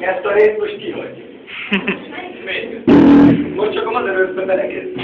Ezt a részt most kihagy. Most csak a Mother Earth-be belekezd.